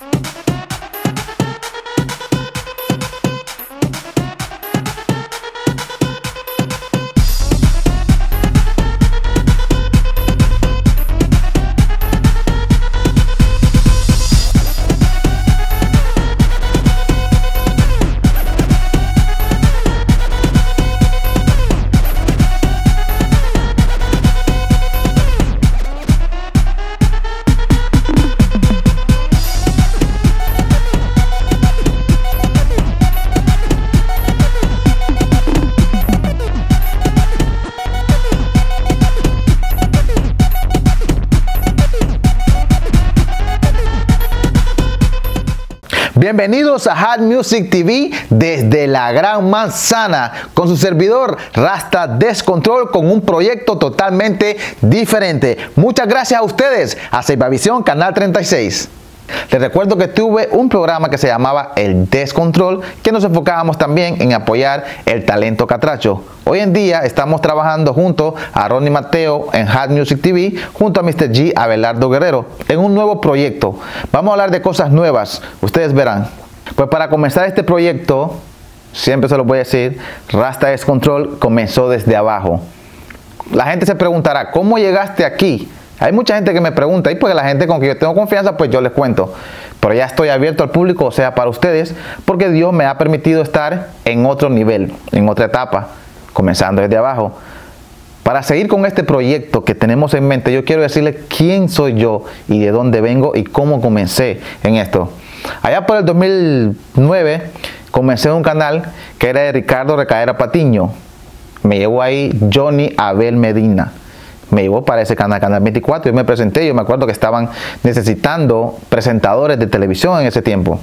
Bye. Bienvenidos a Hot Music TV desde la Gran Manzana con su servidor Rasta Descontrol con un proyecto totalmente diferente. Muchas gracias a ustedes, a Ceibavisión Canal 36. Les recuerdo que tuve un programa que se llamaba El Descontrol, que nos enfocábamos también en apoyar el talento catracho. Hoy en día estamos trabajando junto a Ronnie Mateo en Hard Music TV, junto a Mr. G Abelardo Guerrero, en un nuevo proyecto. Vamos a hablar de cosas nuevas, ustedes verán. Pues para comenzar este proyecto, siempre se lo voy a decir, Rasta Descontrol comenzó desde abajo. La gente se preguntará, ¿cómo llegaste aquí? Hay mucha gente que me pregunta, y porque la gente con que yo tengo confianza, pues yo les cuento. Pero ya estoy abierto al público, o sea, para ustedes, porque Dios me ha permitido estar en otro nivel, en otra etapa, comenzando desde abajo. Para seguir con este proyecto que tenemos en mente, yo quiero decirles quién soy yo y de dónde vengo y cómo comencé en esto. Allá por el 2009 comencé un canal que era de Ricardo Recaera Patiño. Me llevó ahí Johnny Abel Medina me llevó para ese canal, Canal 24. Yo me presenté, yo me acuerdo que estaban necesitando presentadores de televisión en ese tiempo.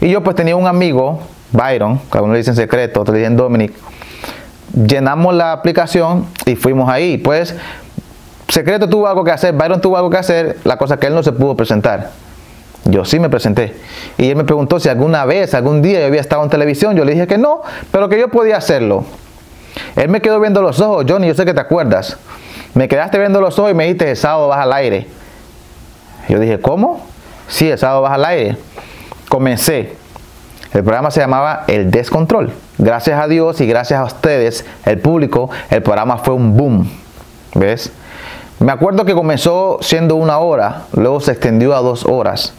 Y yo pues tenía un amigo, Byron, que algunos dicen secreto, otros dicen Dominic. Llenamos la aplicación y fuimos ahí. Pues Secreto tuvo algo que hacer, Byron tuvo algo que hacer, la cosa que él no se pudo presentar. Yo sí me presenté. Y él me preguntó si alguna vez, algún día yo había estado en televisión. Yo le dije que no, pero que yo podía hacerlo. Él me quedó viendo los ojos, Johnny, yo sé que te acuerdas. Me quedaste viendo los ojos y me dijiste, el sábado vas al aire. Yo dije, ¿cómo? Sí, el sábado vas al aire. Comencé. El programa se llamaba El Descontrol. Gracias a Dios y gracias a ustedes, el público, el programa fue un boom. ¿Ves? Me acuerdo que comenzó siendo una hora, luego se extendió a dos horas.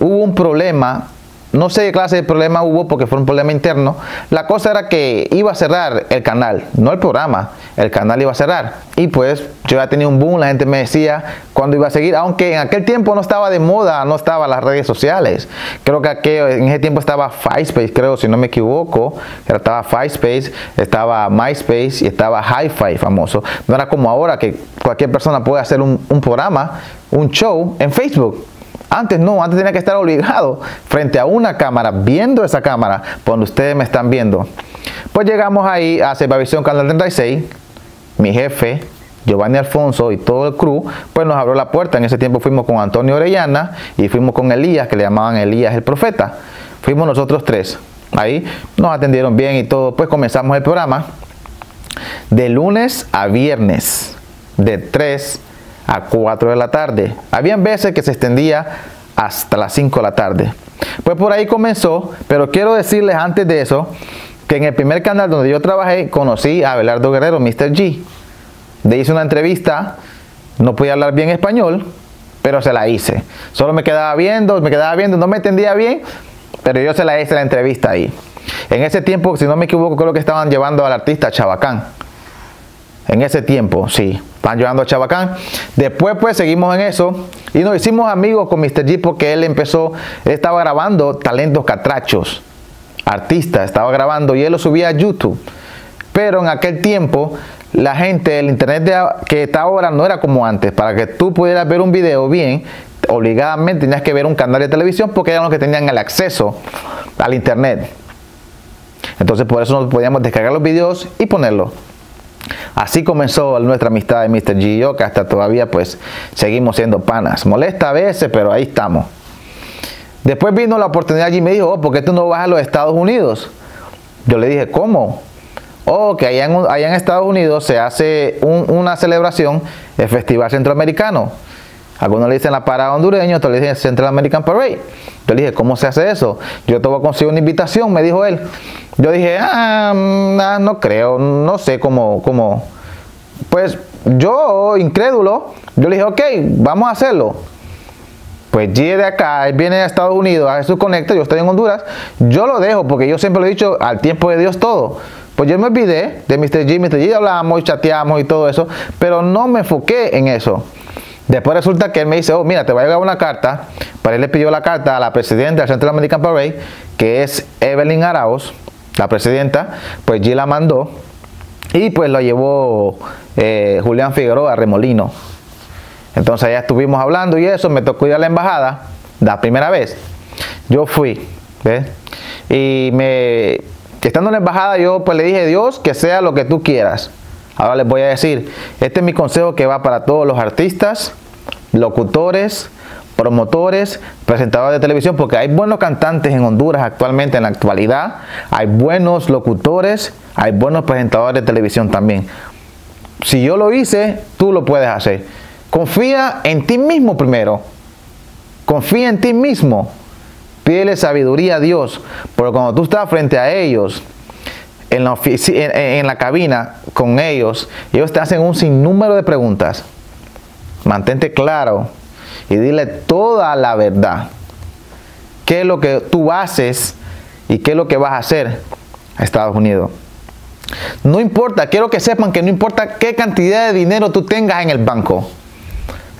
Hubo un problema no sé qué clase de problema hubo porque fue un problema interno. La cosa era que iba a cerrar el canal, no el programa, el canal iba a cerrar. Y pues yo ya tenía un boom, la gente me decía cuándo iba a seguir, aunque en aquel tiempo no estaba de moda, no estaba las redes sociales. Creo que en ese tiempo estaba FiSpace, creo, si no me equivoco. Estaba FiSpace, estaba MySpace y estaba HiFi famoso. No era como ahora que cualquier persona puede hacer un programa, un show en Facebook. Antes no, antes tenía que estar obligado frente a una cámara, viendo esa cámara, donde ustedes me están viendo. Pues llegamos ahí a Cebavisión Canal 36, mi jefe, Giovanni Alfonso y todo el crew, pues nos abrió la puerta. En ese tiempo fuimos con Antonio Orellana y fuimos con Elías, que le llamaban Elías el profeta. Fuimos nosotros tres. Ahí nos atendieron bien y todo. Pues comenzamos el programa de lunes a viernes, de 3 a 4 de la tarde. Habían veces que se extendía hasta las 5 de la tarde. Pues por ahí comenzó, pero quiero decirles antes de eso que en el primer canal donde yo trabajé conocí a Abelardo Guerrero, Mr. G. Le hice una entrevista, no podía hablar bien español, pero se la hice. Solo me quedaba viendo, me quedaba viendo, no me entendía bien, pero yo se la hice la entrevista ahí. En ese tiempo, si no me equivoco, creo que estaban llevando al artista Chabacán. En ese tiempo, sí. Van llevando a Chabacán. Después, pues, seguimos en eso. Y nos hicimos amigos con Mr. G porque él empezó, él estaba grabando talentos catrachos. Artista, estaba grabando y él lo subía a YouTube. Pero en aquel tiempo, la gente, el internet que está ahora no era como antes. Para que tú pudieras ver un video bien, obligadamente tenías que ver un canal de televisión porque eran los que tenían el acceso al internet. Entonces por eso no podíamos descargar los videos y ponerlos. Así comenzó nuestra amistad de Mr. G yo, que hasta todavía pues seguimos siendo panas. Molesta a veces, pero ahí estamos. Después vino la oportunidad y me dijo, oh, ¿por qué tú no vas a los Estados Unidos? Yo le dije, ¿cómo? Oh, que allá en, Estados Unidos se hace una celebración, el Festival Centroamericano. Algunos le dicen la parada hondureña, otros le dicen Central American Parade. Yo le dije, ¿cómo se hace eso? Yo te voy a conseguir una invitación, me dijo él. Yo dije, ah, mm, no creo, no sé cómo, cómo. Pues yo, incrédulo, yo le dije, ok, vamos a hacerlo. Pues G de acá, él viene a Estados Unidos, a Jesús Conecta, yo estoy en Honduras, yo lo dejo porque yo siempre lo he dicho, al tiempo de Dios todo. Pues yo me olvidé de Mr. G, Mr. G hablábamos, chateamos y todo eso, pero no me enfoqué en eso. Después resulta que él me dice, oh, mira, te va a llegar una carta. Para él le pidió la carta a la presidenta del Central American Parade, que es Evelyn Arauz, la presidenta, pues G la mandó y pues lo llevó eh, Julián Figueroa a Remolino. Entonces ya estuvimos hablando y eso, me tocó ir a la embajada la primera vez. Yo fui, ¿ves? Y me, estando en la embajada yo pues le dije, Dios, que sea lo que tú quieras. Ahora les voy a decir, este es mi consejo que va para todos los artistas, locutores, promotores, presentadores de televisión, porque hay buenos cantantes en Honduras actualmente, en la actualidad, hay buenos locutores, hay buenos presentadores de televisión también. Si yo lo hice, tú lo puedes hacer. Confía en ti mismo primero. Confía en ti mismo. Pídele sabiduría a Dios, porque cuando tú estás frente a ellos, en la, en, la cabina con ellos, ellos te hacen un sinnúmero de preguntas. Mantente claro y dile toda la verdad. ¿Qué es lo que tú haces y qué es lo que vas a hacer a Estados Unidos? No importa, quiero que sepan que no importa qué cantidad de dinero tú tengas en el banco.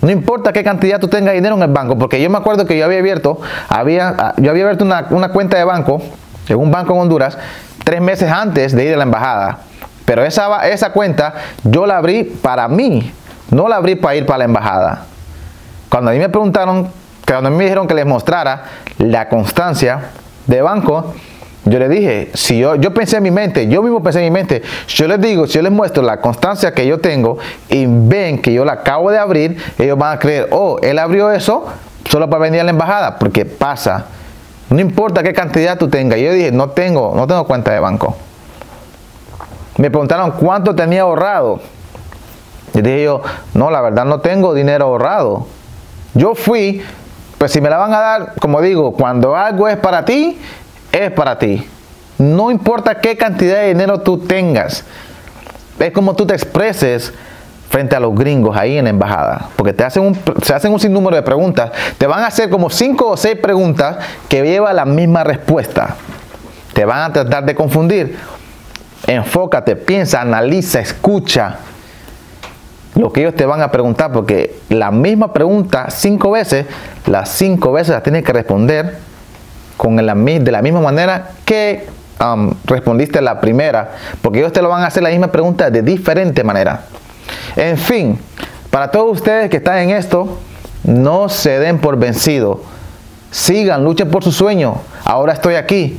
No importa qué cantidad tú tengas de dinero en el banco, porque yo me acuerdo que yo había abierto, había, yo había abierto una, una cuenta de banco, en un banco en Honduras, tres meses antes de ir a la embajada. Pero esa, esa cuenta yo la abrí para mí, no la abrí para ir para la embajada. Cuando a mí me preguntaron, cuando me dijeron que les mostrara la constancia de banco, yo le dije, si yo, yo pensé en mi mente, yo mismo pensé en mi mente, yo les digo, si yo les muestro la constancia que yo tengo y ven que yo la acabo de abrir, ellos van a creer, oh, él abrió eso solo para venir a la embajada, porque pasa. No importa qué cantidad tú tengas. Yo dije, no tengo, no tengo cuenta de banco. Me preguntaron cuánto tenía ahorrado. Y dije yo, no, la verdad no tengo dinero ahorrado. Yo fui, pues si me la van a dar, como digo, cuando algo es para ti, es para ti. No importa qué cantidad de dinero tú tengas. Es como tú te expreses frente a los gringos ahí en la embajada, porque te hacen un, se hacen un sinnúmero de preguntas, te van a hacer como cinco o seis preguntas que lleva la misma respuesta. Te van a tratar de confundir. Enfócate, piensa, analiza, escucha lo que ellos te van a preguntar, porque la misma pregunta cinco veces, las cinco veces las tienes que responder con la, de la misma manera que um, respondiste la primera, porque ellos te lo van a hacer la misma pregunta de diferente manera. En fin, para todos ustedes que están en esto, no se den por vencido. Sigan, luchen por su sueño. Ahora estoy aquí,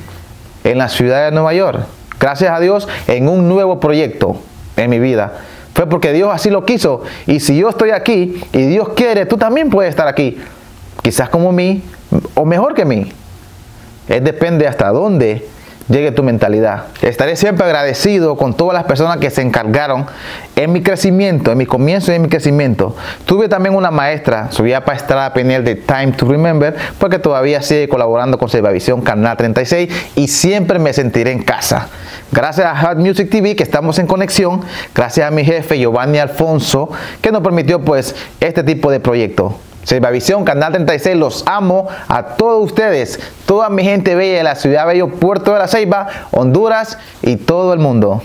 en la ciudad de Nueva York. Gracias a Dios, en un nuevo proyecto en mi vida. Fue porque Dios así lo quiso. Y si yo estoy aquí y Dios quiere, tú también puedes estar aquí. Quizás como mí o mejor que mí. Es depende hasta dónde llegue tu mentalidad. Estaré siempre agradecido con todas las personas que se encargaron en mi crecimiento, en mi comienzo y en mi crecimiento. Tuve también una maestra, subía para estar a Peniel de Time to Remember, porque todavía sigue colaborando con Selvavisión Canal 36 y siempre me sentiré en casa. Gracias a Hot Music TV que estamos en conexión, gracias a mi jefe Giovanni Alfonso que nos permitió pues este tipo de proyecto. Visión, Canal 36, los amo a todos ustedes, toda mi gente bella de la ciudad bello, Puerto de la Ceiba, Honduras y todo el mundo.